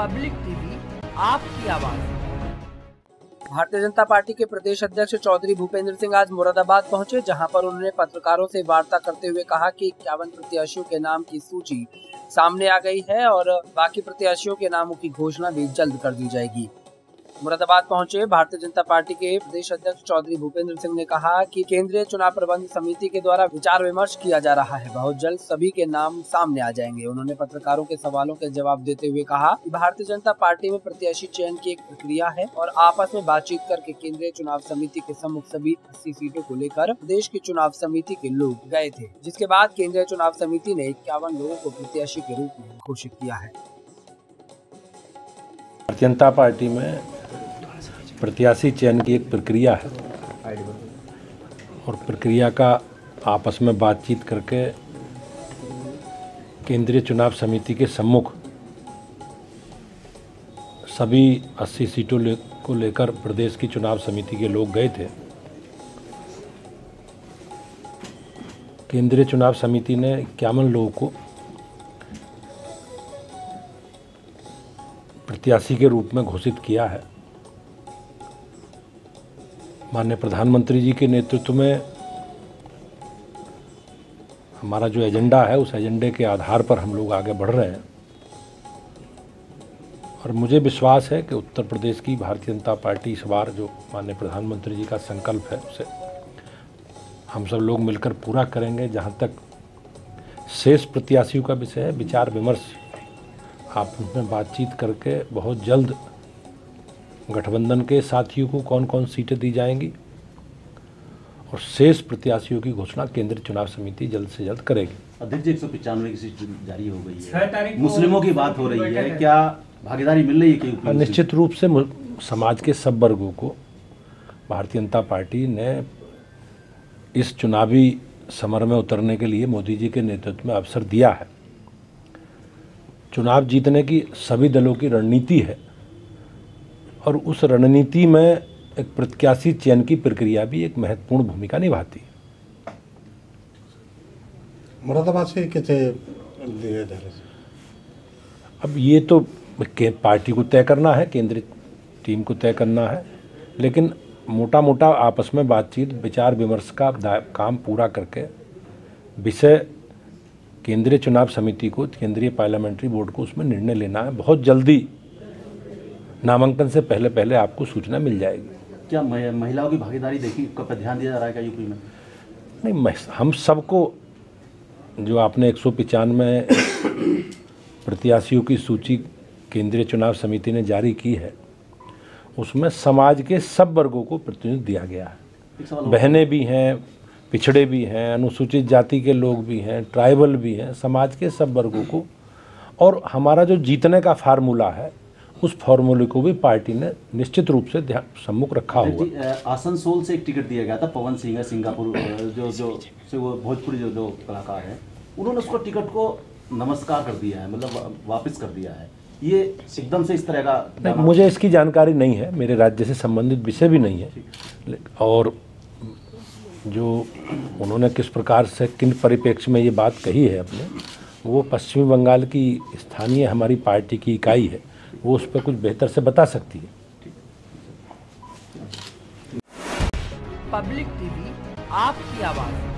Public TV, आपकी आवाज़। Bharatiya Janata party के प्रदेश अध्यक्ष चौधरी भूपेंद्र सिंह आज मुरादाबाद पहुँचे, जहाँ पर उन्होंने पत्रकारों से वार्ता करते हुए कहा कि इक्यावन प्रत्याशियों के नाम की सूची सामने आ गई है और बाकी प्रत्याशियों के नामों की घोषणा भी जल्द कर दी जाएगी। मुरादाबाद पहुँचे। भारतीय जनता पार्टी के प्रदेश अध्यक्ष चौधरी भूपेंद्र सिंह ने कहा कि केंद्रीय चुनाव प्रबंध समिति के द्वारा विचार विमर्श किया जा रहा है। बहुत जल्द सभी के नाम सामने आ जाएँगे। उन्होंने पत्रकारों के सवालों के जवाब देते हुए कहा कि भारतीय जनता पार्टी में प्रत्याशी चयन की एक प्रक्रिया है और आपस में बातचीत करके केंद्रीय चुनाव समिति के सम्मुख सभी अस्सी सीटों को लेकर प्रदेश की चुनाव समिति के लोग गए थे। जिसके बाद केंद्रीय चुनाव समिति ने इक्यावन लोगों को प्रत्याशी के रूप में घोषित किया है। जनता पार्टी में प्रत्याशी चयन की एक प्रक्रिया है। और प्रक्रिया का आपस में बातचीत करके केंद्रीय चुनाव समिति के सम्मुख सभी 80 सीटों ले, को लेकर प्रदेश की चुनाव समिति के लोग गए थे। केंद्रीय चुनाव समिति ने इक्यावन लोगों को प्रत्याशी के रूप में घोषित किया है। माननीय प्रधानमंत्री जी के नेतृत्व में हमारा जो एजेंडा है, उस एजेंडे के आधार पर हम लोग आगे बढ़ रहे हैं। और मुझे विश्वास है कि उत्तर प्रदेश की भारतीय जनता पार्टी इस बार जो माननीय प्रधानमंत्री जी का संकल्प है, उसे हम सब लोग मिलकर पूरा करेंगे, जहाँ तक शेष प्रत्याशियों का विषय है विचार विमर्श आप उसमें बातचीत करके बहुत जल्द गठबंधन के साथियों को कौन कौन सीटें दी जाएँगी? और शेष प्रत्याशियों की घोषणा केंद्रीय चुनाव समिति जल्द से जल्द करेगी। अध्यक्ष एक सौ पिचानवे की सीट जारी हो गई है। मुस्लिमों की बात हो रही है। क्या भागीदारी मिल रही है निश्चित रूप से समाज के सब वर्गों को भारतीय जनता पार्टी ने इस चुनावी समर में उतरने के लिए मोदी जी के नेतृत्व में अवसर दिया है। चुनाव जीतने की सभी दलों की रणनीति है। और उस रणनीति में एक प्रत्याशी चयन की प्रक्रिया भी एक महत्वपूर्ण भूमिका निभाती है। मुरादाबाद से कितने रहे अब ये तो पार्टी को तय करना है केंद्रीय टीम को तय करना है लेकिन मोटा मोटा आपस में बातचीत विचार विमर्श का काम पूरा करके विषय केंद्रीय चुनाव समिति को केंद्रीय पार्लियामेंट्री बोर्ड को उसमें निर्णय लेना है। बहुत जल्दी नामांकन से पहले पहले आपको सूचना मिल जाएगी। क्या महिलाओं की भागीदारी देखी? पर ध्यान दिया जा रहा है क्या यूपी में? नहीं मैं हम सबको जो आपने एक सौ पचानवे प्रत्याशियों की सूची केंद्रीय चुनाव समिति ने जारी की है उसमें समाज के सब वर्गों को प्रतिनिधित्व दिया गया है। बहनें भी हैं पिछड़े भी हैं अनुसूचित जाति के लोग भी हैं ट्राइबल भी हैं समाज के सब वर्गों को। और हमारा जो जीतने का फार्मूला है उस फार्मूले को भी पार्टी ने निश्चित रूप से ध्यान सम्मुख रखा हुआ। आसनसोल से एक टिकट दिया गया था पवन सिंह सिंगापुर जो जो से वो भोजपुरी जो जो कलाकार है उन्होंने उसको टिकट को नमस्कार कर दिया है मतलब वापस कर दिया है। ये एकदम से इस तरह का मुझे इसकी जानकारी नहीं है मेरे राज्य से संबंधित विषय भी नहीं है। और जो उन्होंने किस प्रकार से किन परिप्रेक्ष्य में ये बात कही है अपने वो पश्चिमी बंगाल की स्थानीय हमारी पार्टी की इकाई है। वो उस पर कुछ बेहतर से बता सकती है। पब्लिक टीवी आपकी आवाज़।